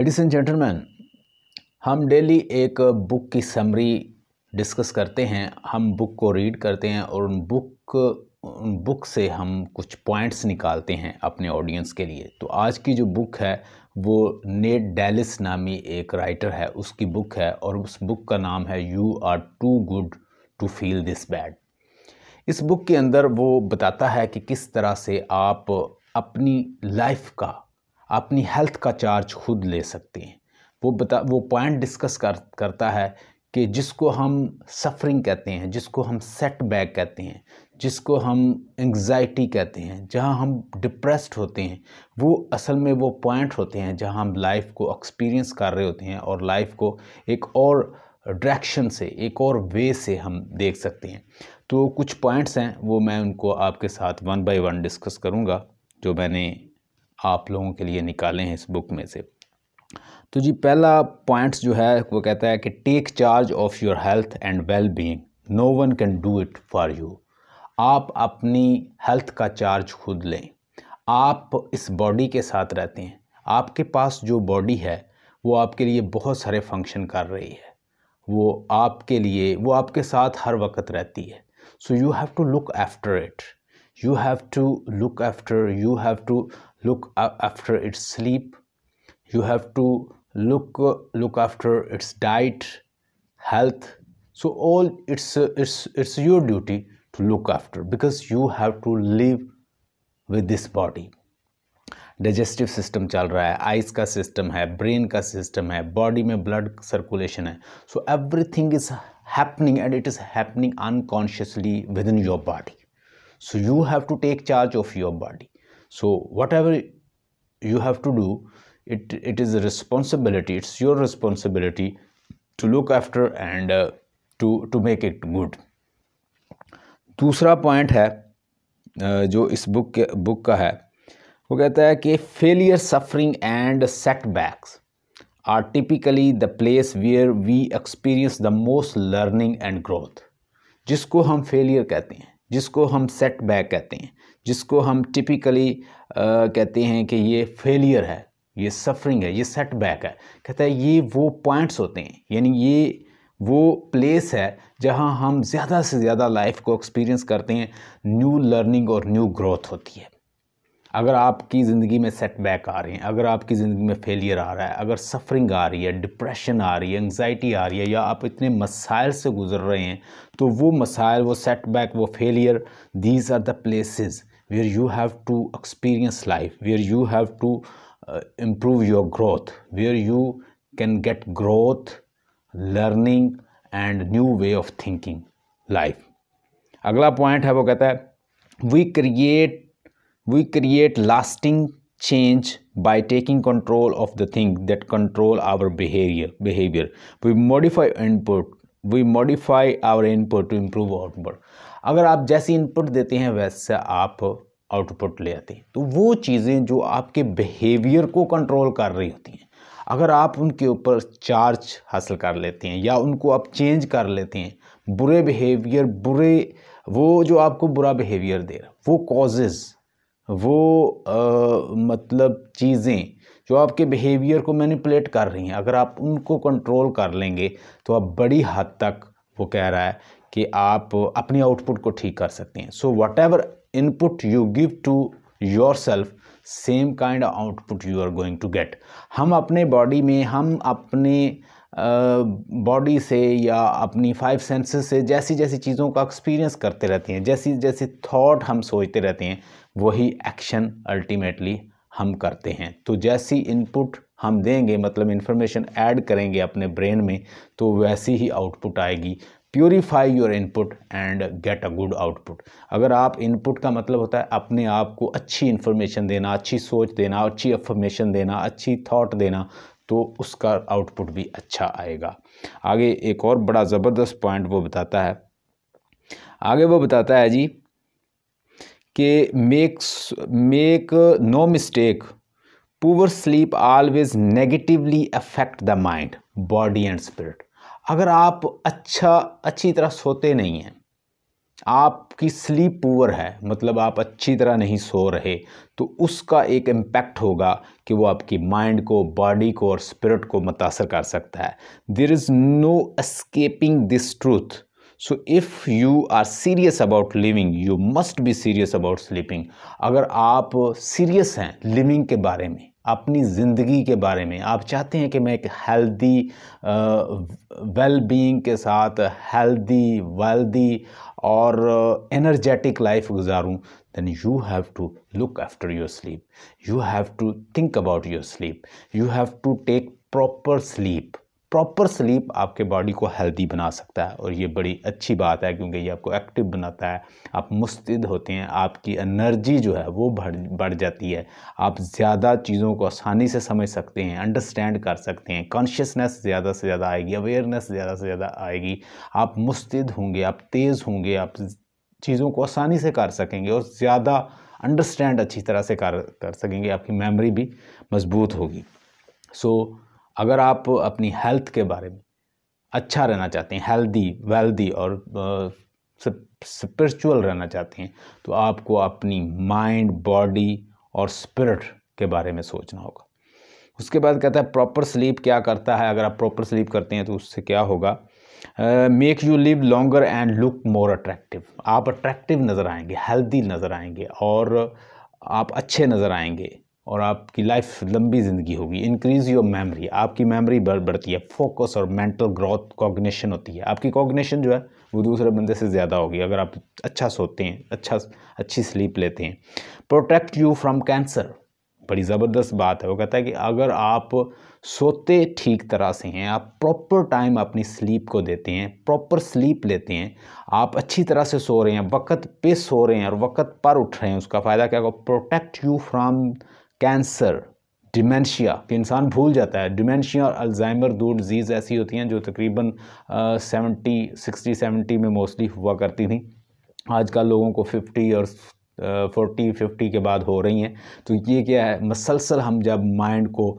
Ladies and gentleman हम daily एक book की समरी डिस्कस करते हैं। हम बुक को रीड करते हैं और उन बुक उन बुक से हम कुछ पॉइंट्स निकालते हैं अपने ऑडियंस के लिए। तो आज की जो बुक है, वो नेट डेलिस नामी एक राइटर है। उसकी बुक है और उस बुक का नाम है you are too good to feel this bad इस बुक के अंदर वो बताता है कि किस तरह से आप अपनी लाइफ का अपनी हेल्थ का चार्ज खुद ले सकते हैं। वो बता, वो पॉइंट डिस्कस कर, करता है कि जिसको हम सफरिंग कहते हैं, जिसको हम सेट बैक कहते हैं, जिसको हम एंग्जाइटी कहते हैं, जहाँ हम डिप्रेस्ड होते हैं, वो असल में वो पॉइंट होते हैं जहाँ हम लाइफ को एक्सपीरियंस कर रहे होते हैं और लाइफ को एक और डायरेक्शन से, एक और वे से हम देख सकते हैं। तो कुछ पॉइंट्स हैं, वो मैं उनको आपके साथ वन बाय वन डिस्कस करूँगा, जो मैंने आप लोगों के लिए निकाले हैं इस बुक में से। तो जी, पहला पॉइंट्स जो है, वो कहता है कि take charge of your health and well being no one can do it for you. आप अपनी हेल्थ का चार्ज खुद लें। आप इस बॉडी के साथ रहते हैं। आपके पास जो बॉडी है, वो आपके लिए बहुत सारे फ़ंक्शन कर रही है। वो आपके लिए, वो आपके साथ हर वक्त रहती है। So you have to look after it. you have to look after you have to look after its sleep you have to look look after its diet health so all it's it's it's your duty to look after because you have to live with this body digestive system चल रहा है ice का system है brain का system है body में blood circulation है so everything is happening and it is happening unconsciously within your body so you have to take charge of your body so whatever you have to do it it is a responsibility it's your responsibility to look after and uh, to to make it good दूसरा point है जो इस book के book का है वो कहता है कि failure suffering and setbacks are typically the place where we experience the most learning and growth जिसको हम फेलियर कहते हैं जिसको हम सेट बैक कहते हैं, जिसको हम टिपिकली कहते हैं कि ये फेलियर है, ये सफरिंग है, ये सेट बैक है। कहता है, ये वो पॉइंट्स होते हैं, यानी ये वो प्लेस है जहाँ हम ज़्यादा से ज़्यादा लाइफ को एक्सपीरियंस करते हैं न्यू लर्निंग और न्यू ग्रोथ होती है। अगर आपकी ज़िंदगी में सेटबैक आ रहे हैं, अगर आपकी ज़िंदगी में फेलियर आ रहा है, अगर सफरिंग आ रही है डिप्रेशन आ रही है एंगजाइटी आ रही है, या आप इतने मसाइल से गुजर रहे हैं तो वो मसाइल वो सेटबैक वो failure these are the places where you have to experience life where you have to improve your growth where you can get growth learning and new way of thinking life अगला point है, वो कहता है we create we create lasting change by taking control of the thing that control our behavior behavior we modify input we modify our input to improve output अगर आप जैसी input देते हैं वैसे आप आउटपुट ले आते हैं तो वो चीज़ें जो आपके बिहेवियर को कंट्रोल कर रही होती हैं अगर आप उनके ऊपर चार्ज हासिल कर लेते हैं या उनको आप चेंज कर लेते हैं बुरे बिहेवियर बुरे वो जो आपको बुरा बिहेवियर दे रहा वो कॉजेज़ वो आ, मतलब चीज़ें जो आपके बिहेवियर को मैनिपुलेट कर रही हैं अगर आप उनको कंट्रोल कर लेंगे तो आप बड़ी हद तक वो कह रहा है कि आप अपनी आउटपुट को ठीक कर सकते हैं। So whatever input you give to yourself same kind output you are going to get हम अपने बॉडी में हम अपने बॉडी से या अपनी फाइव सेंसेस से जैसी जैसी चीज़ों का एक्सपीरियंस करते रहते हैं, जैसी जैसी थॉट हम सोचते रहते हैं, वही एक्शन अल्टीमेटली हम करते हैं। तो जैसी इनपुट हम देंगे मतलब इन्फॉर्मेशन ऐड करेंगे अपने ब्रेन में तो वैसी ही आउटपुट आएगी। Purify your input and get a good output अगर आप इनपुट का मतलब होता है अपने आप को अच्छी इन्फॉर्मेशन देना, अच्छी सोच देना, अच्छी अफर्मेशन देना, अच्छी थॉट देना तो उसका आउटपुट भी अच्छा आएगा। आगे एक और बड़ा ज़बरदस्त पॉइंट वो बताता है। आगे वो बताता है जी कि makes make no mistake poor sleep always negatively affect the mind body and spirit अगर आप अच्छा अच्छी तरह सोते नहीं हैं आपकी स्लीप पुअर है मतलब आप अच्छी तरह नहीं सो रहे तो उसका एक इम्पैक्ट होगा कि वो आपकी माइंड को बॉडी को और स्पिरिट को मुतासर कर सकता है। There is no escaping this truth so if you are serious about living you must be serious about sleeping अगर आप सीरियस हैं लिविंग के बारे में अपनी ज़िंदगी के बारे में। आप चाहते हैं कि मैं एक हेल्दी वेल बीइंग के साथ हेल्दी वेल्दी और energetic life गुजारूं then you have to look after your sleep you have to think about your sleep you have to take proper sleep proper sleep आपके बॉडी को healthy बना सकता है और ये बड़ी अच्छी बात है क्योंकि ये आपको एक्टिव बनाता है। आप मुस्तैद होते हैं आपकी एनर्जी जो है वो बढ़ बढ़ जाती है। आप ज़्यादा चीज़ों को आसानी से समझ सकते हैं अंडरस्टैंड कर सकते हैं। कॉन्शियसनेस ज़्यादा से ज़्यादा आएगी अवेयरनेस ज़्यादा से ज़्यादा आएगी। आप मुस्तैद होंगे आप तेज़ होंगे आप चीज़ों को आसानी से कर सकेंगे और ज़्यादा अंडरस्टैंड अच्छी तरह से कर कर सकेंगे। आपकी मेमोरी भी मज़बूत होगी। सो so, अगर आप अपनी हेल्थ के बारे में अच्छा रहना चाहते हैं हेल्दी वेल्दी और स्पिरिचुअल रहना चाहते हैं तो आपको अपनी माइंड बॉडी और स्पिरिट के बारे में सोचना होगा। उसके बाद कहता है प्रॉपर स्लीप क्या करता है? अगर आप प्रॉपर स्लीप करते हैं तो उससे क्या होगा? Make you live longer and look more attractive आप अट्रैक्टिव नज़र आएँगे हेल्दी नज़र आएँगे और आप अच्छे नज़र आएँगे। और आपकी लाइफ लंबी ज़िंदगी होगी। इंक्रीज़ योर मेमोरी आपकी मेमोरी बढ़, बढ़ती है। फोकस और मेंटल ग्रोथ कॉग्निशन होती है। आपकी कॉग्निशन जो है, वो दूसरे बंदे से ज़्यादा होगी। अगर आप अच्छा सोते हैं अच्छा अच्छी स्लीप लेते हैं। प्रोटेक्ट यू फ्रॉम कैंसर बड़ी ज़बरदस्त बात है। वो कहता है कि अगर आप सोते ठीक तरह से हैं, आप प्रॉपर टाइम अपनी स्लीप को देते हैं प्रॉपर स्लीप लेते हैं, आप अच्छी तरह से सो रहे हैं, वक्त पे सो रहे हैं और वक्त पर उठ रहे हैं, उसका फ़ायदा क्या होगा? Protect you from cancer, dementia, कि इंसान भूल जाता है। डिमेंशिया और अल्जाइमर दो डिज़ीज़ ऐसी होती हैं जो तकरीबन सेवेंटी सिक्सटी सेवेंटी में मोस्टली हुआ करती थी। आजकल लोगों को फिफ्टी और फोर्टी फिफ्टी के बाद हो रही हैं। तो ये क्या है? मसलसल हम जब माइंड को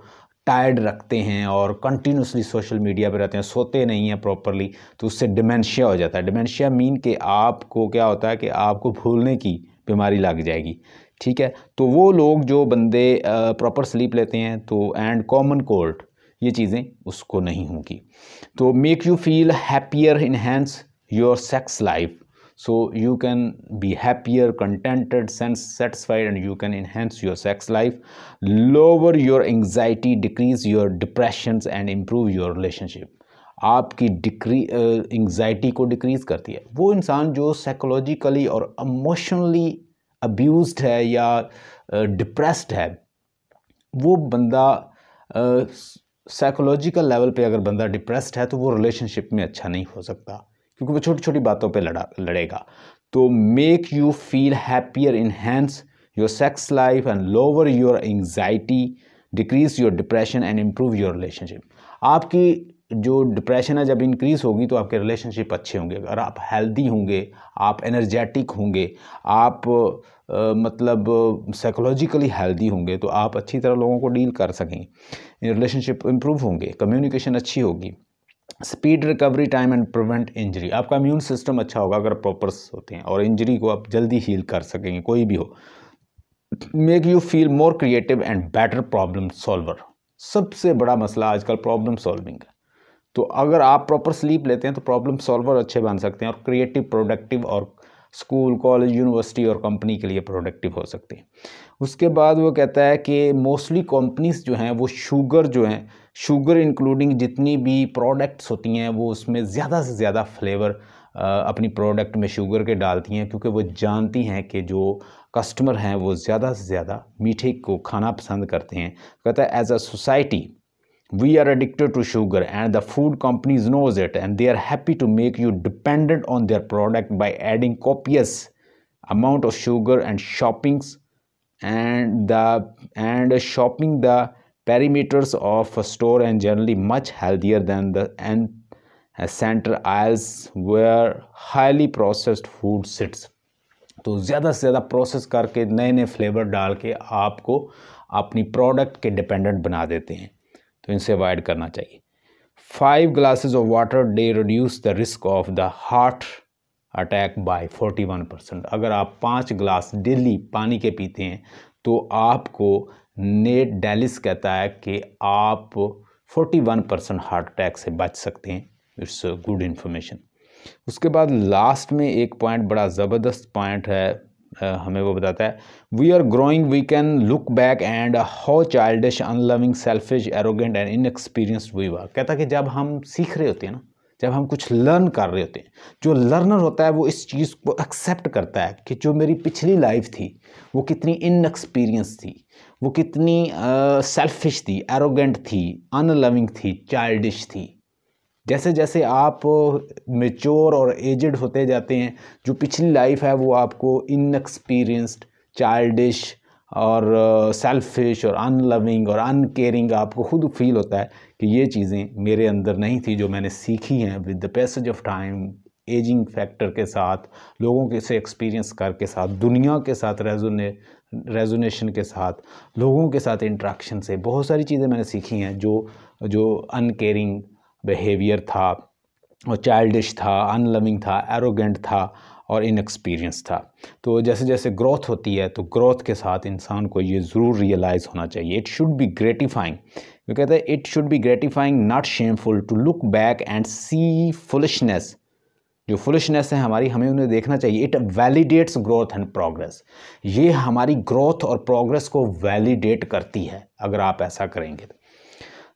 टायर्ड रखते हैं और कंटिन्यूसली सोशल मीडिया पर रहते हैं, सोते नहीं हैं प्रॉपरली तो उससे डिमेंशिया हो जाता है। डिमेंशिया मीन कि आपको क्या होता है कि आपको भूलने की बीमारी लग जाएगी। ठीक है? तो वो लोग जो बंदे प्रॉपर स्लीप लेते हैं तो एंड कॉमन कोल्ड ये चीज़ें उसको नहीं होंगी। तो make you feel happier enhance your sex life so you can be happier contented sense satisfied and you can enhance your sex life lower your anxiety decrease your depression and improve your relationship आपकी decree anxiety को decrease करती है। वो इंसान जो psychologically और emotionally abuse है या डिप्रेस्ड है, वो बंदा साइकोलॉजिकल लेवल पे अगर बंदा डिप्रेस्ड है तो वो रिलेशनशिप में अच्छा नहीं हो सकता, क्योंकि वो छोटी छोटी बातों पे लड़ा, लड़ेगा। तो make you feel happier enhance your sex life and lower your anxiety decrease your depression and improve your relationship आपकी जो डिप्रेशन है जब इंक्रीज़ होगी तो आपके रिलेशनशिप अच्छे होंगे। अगर आप हेल्दी होंगे आप एनर्जेटिक होंगे आप आ, मतलब साइकोलॉजिकली हेल्दी होंगे तो आप अच्छी तरह लोगों को डील कर सकेंगे रिलेशनशिप इम्प्रूव होंगे कम्युनिकेशन अच्छी होगी speed recovery time and prevent injury आपका इम्यून सिस्टम अच्छा होगा अगर प्रॉपर होते हैं और इंजरी को आप जल्दी हील कर सकेंगे कोई भी हो। Make you feel more creative and better problem solver सबसे बड़ा मसला आजकल प्रॉब्लम सॉल्विंग है तो अगर आप प्रॉपर स्लीप लेते हैं तो प्रॉब्लम सॉल्वर अच्छे बन सकते हैं और क्रिएटिव प्रोडक्टिव और स्कूल कॉलेज यूनिवर्सिटी और कंपनी के लिए प्रोडक्टिव हो सकते हैं। उसके बाद वो कहता है कि मोस्टली कंपनीज़ जो हैं, वो शुगर जो हैं शुगर इंक्लूडिंग जितनी भी प्रोडक्ट्स होती हैं, वो उसमें ज़्यादा से ज़्यादा फ्लेवर अपनी प्रोडक्ट में शुगर के डालती हैं, क्योंकि वो जानती हैं कि जो कस्टमर हैं, वो ज़्यादा से ज़्यादा मीठे को खाना पसंद करते हैं। कहता है as a society we are addicted to sugar and the food companies knows it and they are happy to make you dependent on their product by adding copious amount of sugar and shoppings and the and shopping the perimeters of a store and generally much healthier than the and center aisles where highly processed food sits तो ज़्यादा से ज़्यादा process करके नए नए flavour डाल के आपको अपनी प्रोडक्ट के डिपेंडेंट बना देते हैं तो इनसे अवॉइड करना चाहिए। Five glasses of water day reduce the risk of the heart attack by 41 percent अगर आप पाँच ग्लास डेली पानी के पीते हैं तो आपको नेट डेलिस कहता है कि आप 41 परसेंट हार्ट अटैक से बच सकते हैं। इट्स गुड इन्फॉर्मेशन उसके बाद लास्ट में एक पॉइंट बड़ा ज़बरदस्त पॉइंट है हमें वो बताता है we are growing we can look back and how childish unloving selfish arrogant and inexperienced we were कहता कि जब हम सीख रहे होते हैं ना जब हम कुछ लर्न कर रहे होते हैं जो लर्नर होता है वो इस चीज़ को एक्सेप्ट करता है कि जो मेरी पिछली लाइफ थी वो कितनी इनएक्सपीरियंस थी वो कितनी सेल्फिश uh, थी एरोगेंट थी अनलविंग थी चाइल्डिश थी। जैसे जैसे आप मेच्योर और एजड होते जाते हैं, जो पिछली लाइफ है वो आपको इनएक्सपीरियंस्ड चाइल्डिश और सेल्फिश और अनलविंग और अनकेयरिंग आपको खुद फील होता है कि ये चीज़ें मेरे अंदर नहीं थी जो मैंने सीखी हैं with the passage of time ageing factor के साथ, लोगों के से एक्सपीरियंस कर के साथ, दुनिया के साथ रेजोने रेजोनेशन के साथ, लोगों के साथ इंट्रैक्शन से बहुत सारी चीज़ें मैंने सीखी हैं जो जो अनकेयरिंग बिहेवियर था और चाइल्डिश था अनलविंग था एरोगेंट था और इनएक्सपीरियंस था तो जैसे जैसे ग्रोथ होती है तो ग्रोथ के साथ इंसान को ये ज़रूर रियलाइज़ होना चाहिए। इट शुड बी ग्रेटिफाइंग वो कहते हैं it should be gratifying not shameful to look back and see foolishness जो फुलिशनेस है हमारी, हमें उन्हें देखना चाहिए। It validates growth and progress ये हमारी ग्रोथ और प्रोग्रेस को वैलिडेट करती है, अगर आप ऐसा करेंगे तो।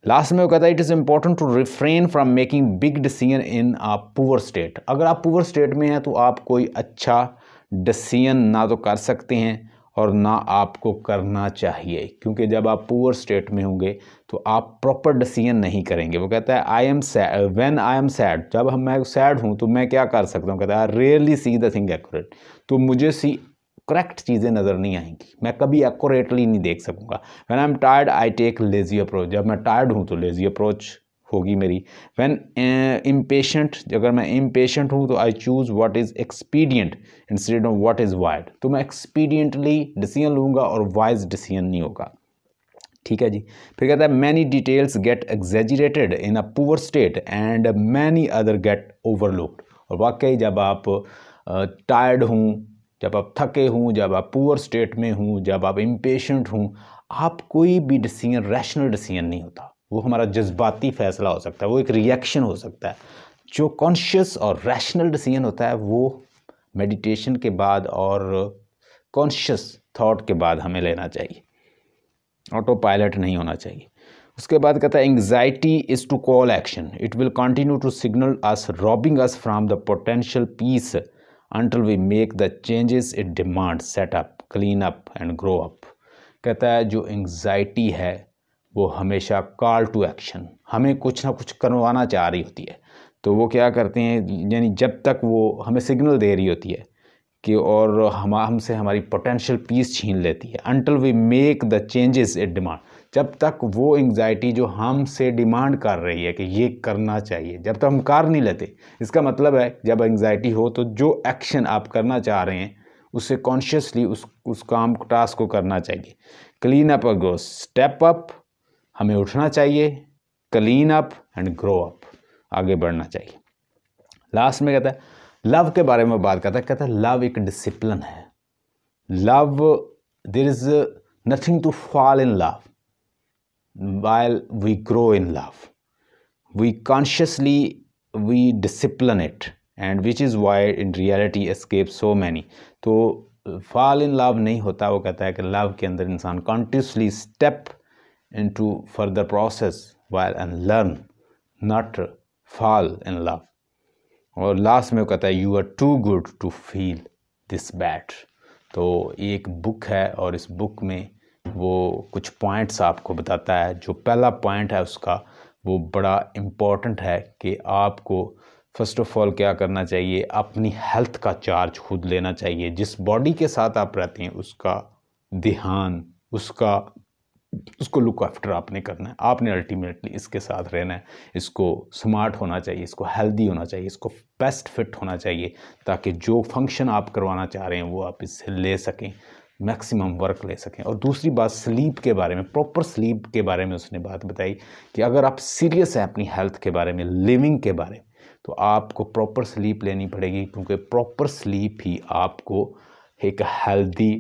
लास्ट में वो कहता है it is important to refrain from making big decision in a poor state अगर आप पुअर स्टेट में हैं तो आप कोई अच्छा डिसीज़न ना तो कर सकते हैं और ना आपको करना चाहिए। क्योंकि जब आप पुअर स्टेट में होंगे तो आप प्रॉपर डिसीज़न नहीं करेंगे। वो कहता है I am sad when I am sad जब हम, मैं सैड हूँ तो मैं क्या कर सकता हूँ? कहता है really see the thing accurate तो मुझे सी करेक्ट चीज़ें नज़र नहीं आएँगी। मैं कभी एक्यूरेटली नहीं देख सकूँगा। When I am tired I take lazy approach जब मैं टायर्ड हूँ तो लेजी अप्रोच होगी मेरी। वैन इम्पेशेंट अगर मैं इम्पेशेंट हूँ तो I choose what is expedient instead of what is wise तो मैं एक्सपीडियंटली डिसीज़न लूँगा और वाइज डिसीज़न नहीं होगा। ठीक है जी? फिर कहता है many details get exaggerated in a poor state and many other get overlooked और वाकई जब आप टायर्ड uh, हूँ जब आप थके हों, जब आप पुअर स्टेट में हूँ, जब आप इम्पेशेंट हूँ, आप कोई भी डिसीज़न रैशनल डिसीज़न नहीं होता। वो हमारा जज्बाती फैसला हो सकता है, वो एक रिएक्शन हो सकता है। जो कॉन्शियस और रैशनल डिसीज़न होता है, वो मेडिटेशन के बाद और कॉन्शियस थॉट के बाद हमें लेना चाहिए। ऑटो पायलट नहीं होना चाहिए। उसके बाद कहता है anxiety is to call action it will continue to signal us robbing us from the potential peace until we make the changes it demand setup clean up and grow up. कहता है, जो एंग्जाइटी है, वो हमेशा call to action हमें कुछ ना कुछ करवाना चाह रही होती है। तो वो क्या करते हैं, यानी जब तक वो हमें सिग्नल दे रही होती है कि और हम, हमसे हमारी पोटेंशियल पीस छीन लेती है। Until we make the changes it demand जब तक वो एंग्जाइटी जो हमसे डिमांड कर रही है कि ये करना चाहिए, जब तक हम कर नहीं लेते, इसका मतलब है जब एंग्जाइटी हो तो जो एक्शन आप करना चाह रहे हैं उससे कॉन्शियसली उस उस काम टास्क को करना चाहिए। Clean up grow step up हमें उठना चाहिए clean up and grow up आगे बढ़ना चाहिए। लास्ट में कहता है लव के बारे में बात करता है, कहता है लव एक डिसिप्लिन है। Love there is nothing to fall in love while we grow in love. We consciously, we discipline it, and which is why in reality escape so many. तो फॉल इन लव नहीं होता, वो कहता है कि love के अंदर इंसान continuously step into further process while and learn not fall in love और लास्ट में वो कहता है you are too good to feel this bad तो ये एक बुक है और इस बुक में वो कुछ पॉइंट्स आपको बताता है, जो पहला पॉइंट है उसका, वो बड़ा इंपॉर्टेंट है कि आपको फ़र्स्ट ऑफ़ ऑल क्या करना चाहिए, अपनी हेल्थ का चार्ज खुद लेना चाहिए। जिस बॉडी के साथ आप रहते हैं, उसका ध्यान, उसका, उसको लुक आफ्टर आपने करना है। आपने अल्टीमेटली इसके साथ रहना है। इसको स्मार्ट होना चाहिए, इसको हेल्दी होना चाहिए, इसको बेस्ट फिट होना चाहिए, ताकि जो फ़ंक्शन आप करवाना चाह रहे हैं, वो आप इससे ले सकें। मैक्सिमम वर्क ले सकें। और दूसरी बात, स्लीप के बारे में, प्रॉपर स्लीप के बारे में उसने बात बताई कि अगर आप सीरियस हैं अपनी हेल्थ के बारे में, लिविंग के बारे में तो आपको प्रॉपर स्लीप लेनी पड़ेगी क्योंकि प्रॉपर स्लीप ही आपको एक हेल्दी,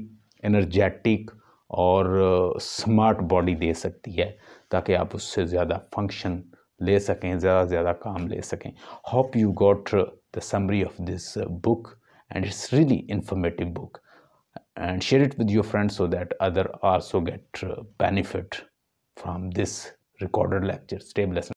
एनर्जेटिक और स्मार्ट बॉडी दे सकती है ताकि आप उससे ज़्यादा फ़ंक्शन ले सकें, ज़्यादा से ज़्यादा काम ले सकें। Hope you got the summary of this book and it's really informative book and share it with your friends so that other also get uh, benefit from this recorded lecture. Stay blessed